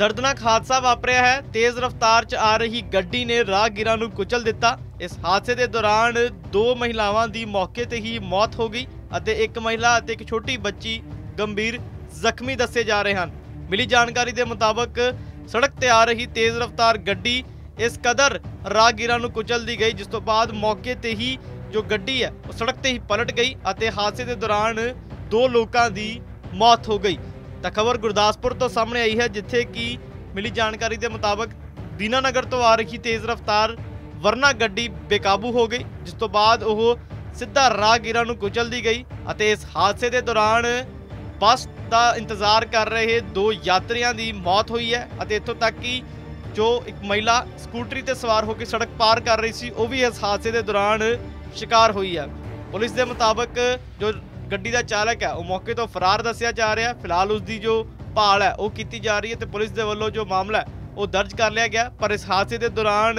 ਦਰਦਨਾਕ ਹਾਦਸਾ ਵਾਪਰਿਆ ਹੈ। ਤੇਜ਼ ਰਫ਼ਤਾਰ 'ਚ ਆ ਰਹੀ ਗੱਡੀ ਨੇ ਰਾਹਗੀਰਾਂ ਨੂੰ ਕੁਚਲ ਦਿੱਤਾ। ਇਸ ਹਾਦਸੇ ਦੇ ਦੌਰਾਨ ਦੋ ਮਹਿਲਾਵਾਂ ਦੀ ਮੌਕੇ ਤੇ ਹੀ ਮੌਤ ਹੋ ਗਈ ਅਤੇ ਇੱਕ ਮਹਿਲਾ ਅਤੇ ਇੱਕ ਛੋਟੀ ਬੱਚੀ ਗੰਭੀਰ ਜ਼ਖਮੀ ਦੱਸੇ ਜਾ ਰਹੇ ਹਨ। ਮਿਲੀ ਜਾਣਕਾਰੀ ਦੇ ਮੁਤਾਬਕ ਸੜਕ ਤੇ ਆ ਰਹੀ ਤੇਜ਼ ਰਫ਼ਤਾਰ ਗੱਡੀ ਇਸ ਕਦਰ ਰਾਹਗੀਰਾਂ ਨੂੰ ਕੁਚਲਦੀ ਗਈ, ਜਿਸ ਤੋਂ ਬਾਅਦ ਮੌਕੇ ਤੇ ਹੀ ਜੋ ਗੱਡੀ ਹੈ, ਉਹ ਸੜਕ ਤੇ ਹੀ ਪਲਟ ਗਈ ਅਤੇ ਹਾਦਸੇ ਦੇ ਦੌਰਾਨ ਦੋ ਲੋਕਾਂ ਦੀ ਮੌਤ ਹੋ ਗਈ। ਤਾਂ ਖਬਰ ਗੁਰਦਾਸਪੁਰ ਤੋਂ ਸਾਹਮਣੇ ਆਈ ਹੈ, ਜਿੱਥੇ ਕਿ ਮਿਲੀ ਜਾਣਕਾਰੀ ਦੇ ਮੁਤਾਬਕ ਦੀਨਾਨਗਰ ਤੋਂ ਆ ਰਹੀ ਤੇਜ਼ ਰਫ਼ਤਾਰ ਵਰਨਾ ਗੱਡੀ ਬੇਕਾਬੂ ਹੋ ਗਈ, ਜਿਸ ਤੋਂ ਬਾਅਦ ਉਹ ਸਿੱਧਾ ਰਾਹਗੀਰਾਂ ਨੂੰ ਕੁਚਲਦੀ ਗਈ ਅਤੇ ਇਸ ਹਾਦਸੇ ਦੇ ਦੌਰਾਨ ਬੱਸ ਦਾ ਇੰਤਜ਼ਾਰ ਕਰ ਰਹੇ ਦੋ ਯਾਤਰੀਆਂ ਦੀ ਮੌਤ ਹੋਈ ਹੈ ਅਤੇ ਇੱਥੋਂ ਤੱਕ ਕਿ ਜੋ ਇੱਕ ਮਹਿਲਾ ਸਕੂਟਰੀ ਤੇ ਸਵਾਰ ਹੋ ਕੇ ਸੜਕ ਪਾਰ ਕਰ ਰਹੀ ਸੀ, ਉਹ ਵੀ ਇਸ ਹਾਦਸੇ ਦੇ ਦੌਰਾਨ ਸ਼ਿਕਾਰ ਹੋਈ ਹੈ। ਪੁਲਿਸ ਦੇ ਮੁਤਾਬਕ ਜੋ ਗੱਡੀ ਦਾ ਚਾਲਕ ਹੈ, ਉਹ ਮੌਕੇ ਤੋਂ ਫਰਾਰ ਦੱਸਿਆ ਜਾ ਰਿਹਾ ਫਿਲਹਾਲ ਉਸ ਦੀ ਜੋ ਭਾਲ ਹੈ, ਉਹ ਕੀਤੀ ਜਾ ਰਹੀ ਹੈ ਤੇ ਪੁਲਿਸ ਦੇ ਵੱਲੋਂ ਜੋ ਮਾਮਲਾ ਹੈ, ਉਹ ਦਰਜ ਕਰ ਲਿਆ ਗਿਆ। ਪਰ ਇਸ ਹਾਦਸੇ ਦੇ ਦੌਰਾਨ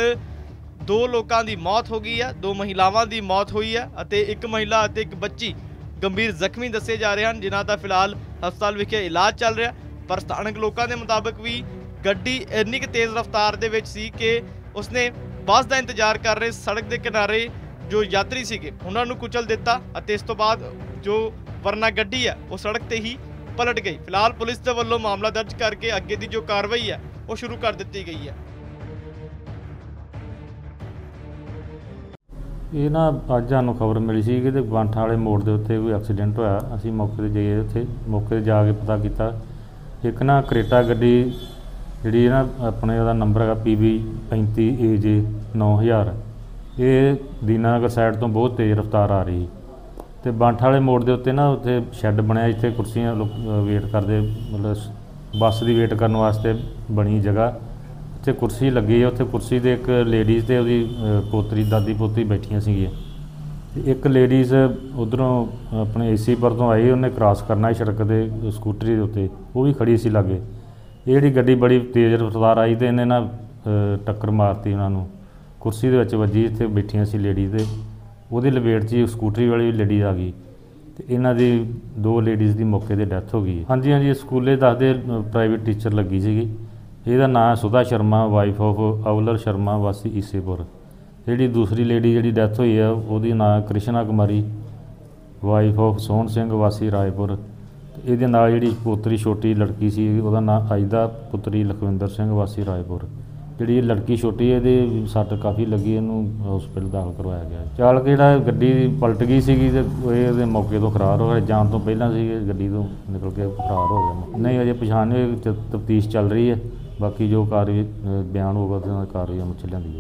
ਦੋ ਲੋਕਾਂ ਦੀ ਮੌਤ ਹੋ ਗਈ ਹੈ, ਦੋ ਮਹਿਲਾਵਾਂ ਦੀ ਮੌਤ ਹੋਈ ਹੈ ਅਤੇ ਇੱਕ ਮਹਿਲਾ ਅਤੇ ਇੱਕ ਬੱਚੀ ਗੰਭੀਰ ਜ਼ਖਮੀ ਦੱਸੇ ਜਾ ਰਹੇ ਹਨ, ਜਿਨ੍ਹਾਂ ਦਾ ਫਿਲਹਾਲ ਹਸਪਤਾਲ ਵਿਖੇ ਇਲਾਜ ਚੱਲ ਰਿਹਾ ਪਰ ਸਥਾਨਕ ਲੋਕਾਂ ਦੇ ਮੁਤਾਬਕ ਵੀ ਗੱਡੀ ਇੰਨੀ ਕੁ ਤੇਜ਼ ਰਫ਼ਤਾਰ ਦੇ ਵਿੱਚ ਸੀ ਕਿ ਉਸਨੇ ਬੱਸ ਦਾ ਇੰਤਜ਼ਾਰ ਕਰ ਰਹੇ ਸੜਕ ਦੇ ਕਿਨਾਰੇ ਜੋ ਯਾਤਰੀ ਸੀਗੇ, ਉਹਨਾਂ ਨੂੰ ਕੁਚਲ ਦਿੱਤਾ ਅਤੇ ਇਸ ਤੋਂ ਬਾਅਦ ਜੋ ਵਰਨਾ ਗੱਡੀ ਹੈ ਉਹ ਸੜਕ ਤੇ ਹੀ ਪਲਟ ਗਈ। ਫਿਲਹਾਲ ਪੁਲਿਸ ਦੇ ਵੱਲੋਂ ਮਾਮਲਾ ਦਰਜ ਕਰਕੇ ਅੱਗੇ ਦੀ ਜੋ ਕਾਰਵਾਈ ਹੈ ਉਹ ਸ਼ੁਰੂ ਕਰ ਦਿੱਤੀ ਗਈ ਹੈ ਇਹ ਨਾ ਅੱਜ ਸਾਨੂੰ ਖਬਰ ਮਿਲੀ ਸੀ ਕਿ ਤੇ ਬਾਂਠਾ ਵਾਲੇ ਮੋੜ ਦੇ ਉੱਤੇ ਕੋਈ ਐਕਸੀਡੈਂਟ ਹੋਇਆ। ਅਸੀਂ ਮੌਕੇ ਤੇ ਗਏ ਉੱਥੇ। ਮੌਕੇ ਤੇ ਜਾ ਕੇ ਪਤਾ ਕੀਤਾ, ਇੱਕ ਨਾ ਕਰੇਟਾ ਗੱਡੀ ਜਿਹੜੀ ਨਾ, ਆਪਣੇ ਉਹਦਾ ਨੰਬਰ ਹੈਗਾ PB 35AJ 9000 ਇਹ ਦੀਨਾਨਗਰ ਸਾਈਡ ਤੋਂ ਬਹੁਤ ਤੇਜ਼ ਰਫ਼ਤਾਰ ਆ ਰਹੀ। ਤੇ ਬਾਂਠ ਵਾਲੇ ਮੋੜ ਦੇ ਉੱਤੇ ਨਾ ਉੱਥੇ ਸ਼ੈੱਡ ਬਣਿਆ ਜਿੱਥੇ ਕੁਰਸੀਆਂ ਵੇਟ ਕਰਦੇ, ਮਤਲਬ ਬੱਸ ਦੀ ਵੇਟ ਕਰਨ ਵਾਸਤੇ ਬਣੀ ਜਗ੍ਹਾ। ਉੱਥੇ ਕੁਰਸੀ ਲੱਗੀ ਹੈ ਉੱਥੇ ਕੁਰਸੀ ਦੇ ਇੱਕ ਲੇਡੀਜ਼ ਤੇ ਉਹਦੀ ਪੋਤਰੀ, ਦਾਦੀ ਪੋਤਰੀ ਬੈਠੀਆਂ ਸੀਗੀਆਂ। ਤੇ ਇੱਕ ਲੇਡੀਜ਼ ਉਧਰੋਂ ਆਪਣੇ ਏਸੀ ਪਰ ਤੋਂ ਆਈ, ਉਹਨੇ ਕ੍ਰਾਸ ਕਰਨਾ ਸੜਕ ਦੇ ਸਕੂਟਰੀ ਦੇ ਉੱਤੇ, ਉਹ ਵੀ ਖੜੀ ਸੀ ਲਾਗੇ। ਇਹ ਜਿਹੜੀ ਗੱਡੀ ਬੜੀ ਤੇਜ਼ ਰਫ਼ਤਾਰ ਆਈ ਤੇ ਇਹਨੇ ਨਾ ਟੱਕਰ ਮਾਰਤੀ ਉਹਨਾਂ ਨੂੰ। ਕੁਰਸੀ ਦੇ ਵਿੱਚ ਵੱਜੀ, ਇੱਥੇ ਬੈਠੀਆਂ ਸੀ ਲੇਡੀਜ਼ ਦੇ। ਉਹਦੀ ਲਪੇਟ 'ਚ ਸਕੂਟਰੀ ਵਾਲੀ ਲੇਡੀ ਆ ਗਈ ਤੇ ਇਹਨਾਂ ਦੀ ਦੋ ਲੇਡੀਜ਼ ਦੀ ਮੌਕੇ ਤੇ ਡੈਥ ਹੋ ਗਈ। ਹਾਂਜੀ ਹਾਂਜੀ ਸਕੂਲੇ ਦੱਸਦੇ ਪ੍ਰਾਈਵੇਟ ਟੀਚਰ ਲੱਗੀ ਸੀਗੀ। ਇਹਦਾ ਨਾਮ ਸੁਧਾ ਸ਼ਰਮਾ ਵਾਈਫ ਆਫ ਅਵਲਰ ਸ਼ਰਮਾ, ਵਾਸੀ ਈਸੇਪੁਰ। ਜਿਹੜੀ ਦੂਸਰੀ ਲੇਡੀ ਜਿਹੜੀ ਡੈਥ ਹੋਈ ਆ, ਉਹਦੀ ਨਾਮ ਕ੍ਰਿਸ਼ਨਾ ਕੁਮਾਰੀ ਵਾਈਫ ਆਫ ਸੋਹਣ ਸਿੰਘ, ਵਾਸੀ ਰਾਏਪੁਰ। ਤੇ ਇਹਦੇ ਨਾਲ ਜਿਹੜੀ ਪੋਤਰੀ ਛੋਟੀ ਲੜਕੀ ਸੀ, ਉਹਦਾ ਨਾਮ ਆਇਦਾ, ਪੁੱਤਰੀ ਲਖਵਿੰਦਰ ਸਿੰਘ, ਵਾਸੀ ਰਾਏਪੁਰ। ਜਿਹੜੀ ਇਹ ਲੜਕੀ ਛੋਟੀ ਹੈ ਇਹਦੇ ਸੱਟ ਕਾਫੀ ਲੱਗੀ ਇਹਨੂੰ ਹਸਪੀਟਲ ਦਾਖਲ ਕਰਵਾਇਆ ਗਿਆ। ਚਾਲਕ ਜਿਹੜਾ ਗੱਡੀ ਪਲਟ ਗਈ ਸੀਗੀ ਤੇ ਉਹ ਇਹਦੇ ਮੌਕੇ ਤੋਂ ਫਰਾਰ ਹੋ ਗਿਆ ਜਾਣ ਤੋਂ ਪਹਿਲਾਂ ਸੀ ਗੱਡੀ ਤੋਂ ਨਿਕਲ ਕੇ ਫਰਾਰ ਹੋ ਗਿਆ ਨਹੀਂ ਅਜੇ ਪਛਾਣ ਨਹੀਂ ਤਫਤੀਸ਼ ਚੱਲ ਰਹੀ ਹੈ ਬਾਕੀ ਜੋ ਕਾਰਵਾਈ ਅ, ਬਿਆਨ ਹੋਗਾ ਤੇ ਨਾਲ ਕਾਰਵਾਈ ਅਮਲ ਚ ਲਿਆਂਦੀ ਜਾਊਗੀ।